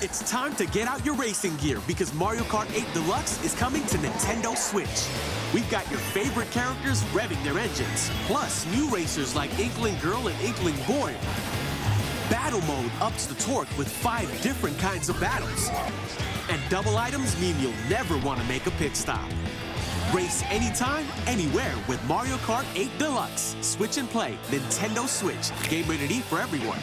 It's time to get out your racing gear because Mario Kart 8 Deluxe is coming to Nintendo Switch. We've got your favorite characters revving their engines, plus new racers like Inkling Girl and Inkling Boy. Battle mode ups the torque with five different kinds of battles. And double items mean you'll never want to make a pit stop. Race anytime, anywhere with Mario Kart 8 Deluxe. Switch and play, Nintendo Switch. Game rated E for everyone.